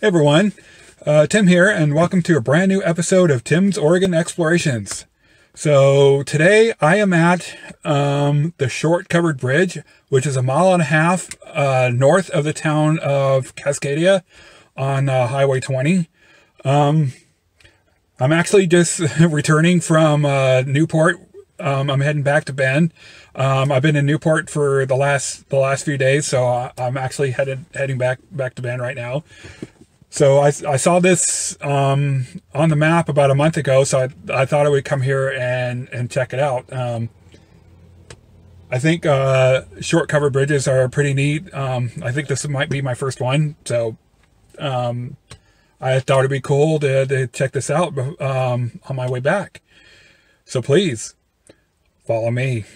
Hey everyone, uh, Tim here, and welcome to a brand new episode of Tim's Oregon Explorations. So today I am at um, the Short Covered Bridge, which is a mile and a half uh, north of the town of Cascadia on uh, Highway 20. Um, I'm actually just returning from uh, Newport. Um, I'm heading back to Bend. Um, I've been in Newport for the last the last few days, so I, I'm actually headed heading back back to Bend right now. So I, I saw this um, on the map about a month ago, so I, I thought I would come here and, and check it out. Um, I think uh, short cover bridges are pretty neat. Um, I think this might be my first one, so um, I thought it'd be cool to, to check this out um, on my way back. So please follow me.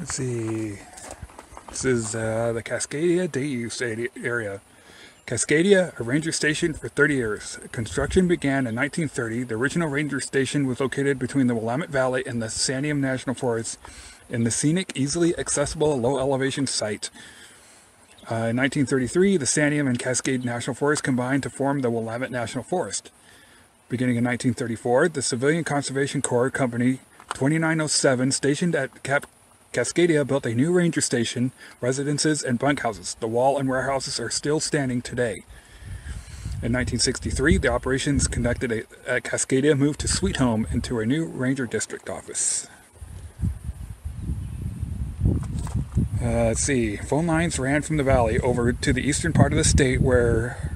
Let's see. This is uh, the Cascadia Day Use area. Cascadia, a ranger station for 30 years. Construction began in 1930. The original ranger station was located between the Willamette Valley and the Santiam National Forest in the scenic, easily accessible, low elevation site. Uh, in 1933, the Santiam and Cascade National Forest combined to form the Willamette National Forest. Beginning in 1934, the Civilian Conservation Corps Company 2907, stationed at Cap Cascadia built a new ranger station, residences, and bunkhouses. The wall and warehouses are still standing today. In 1963, the operations conducted at Cascadia moved to Sweet Home into a new ranger district office. Uh, let's see. Phone lines ran from the valley over to the eastern part of the state where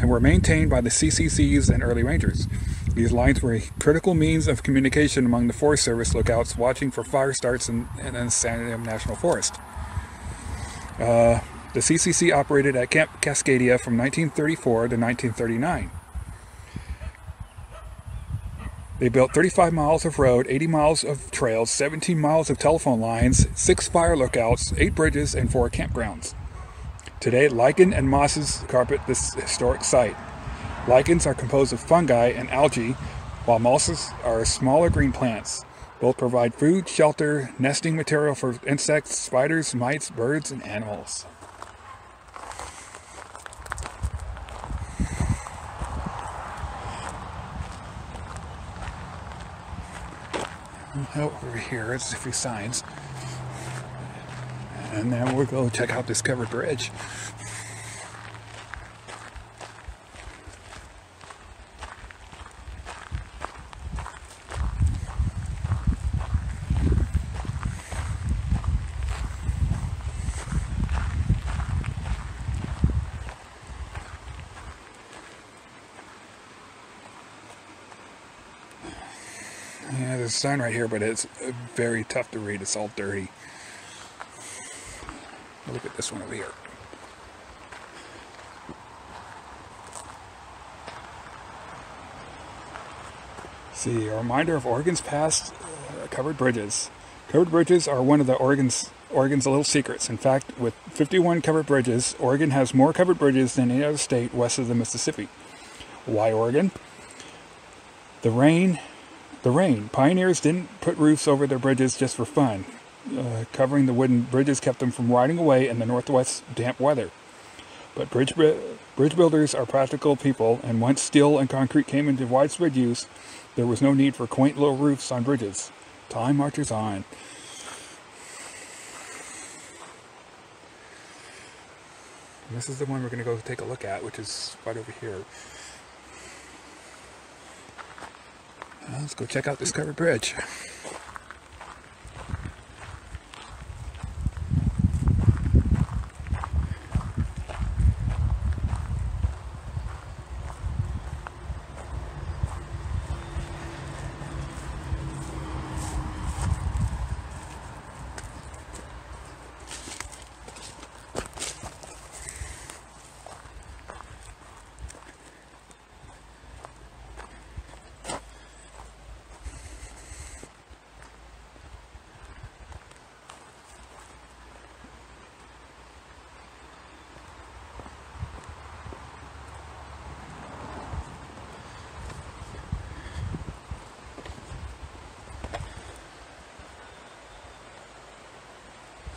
and were maintained by the CCCs and early rangers. These lines were a critical means of communication among the Forest Service lookouts watching for fire starts in, in the Santiam National Forest. Uh, the CCC operated at Camp Cascadia from 1934 to 1939. They built 35 miles of road, 80 miles of trails, 17 miles of telephone lines, 6 fire lookouts, 8 bridges, and 4 campgrounds. Today, lichen and mosses carpet this historic site. Lichens are composed of fungi and algae, while mosses are smaller green plants. Both provide food, shelter, nesting material for insects, spiders, mites, birds, and animals. Over here, there's a few signs. And then we'll go check out this covered bridge. Yeah, there's a sign right here, but it's very tough to read. It's all dirty. Look at this one over here. See, a reminder of Oregon's past uh, covered bridges. Covered bridges are one of the Oregon's Oregon's little secrets. In fact, with 51 covered bridges, Oregon has more covered bridges than any other state west of the Mississippi. Why Oregon? The rain the rain. Pioneers didn't put roofs over their bridges just for fun. Uh, covering the wooden bridges kept them from rotting away in the northwest damp weather. But bridge, bridge builders are practical people, and once steel and concrete came into widespread use, there was no need for quaint little roofs on bridges. Time marches on. And this is the one we're going to go take a look at, which is right over here. Let's go check out this covered bridge.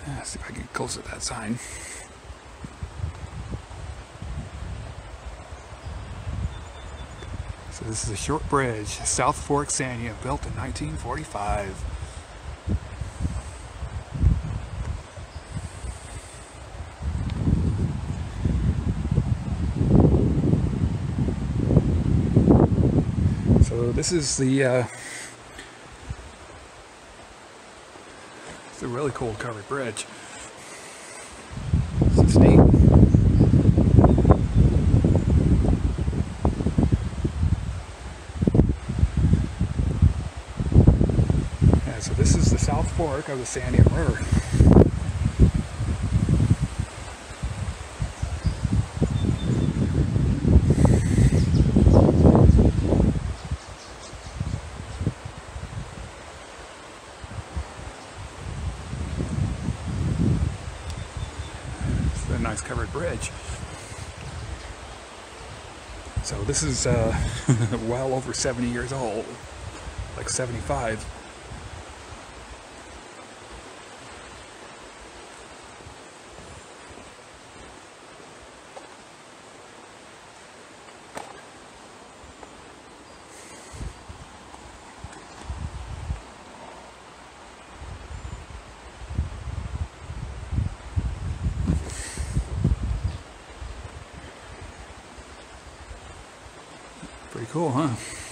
Let's see if I can get closer to that sign. So this is a short bridge, South Fork Santiam, built in 1945. So this is the uh, it's a really cool covered bridge. Yeah, so this is the South Fork of the Santiam River. It's a nice covered bridge. So this is uh, well over 70 years old, like 75. Cool, huh?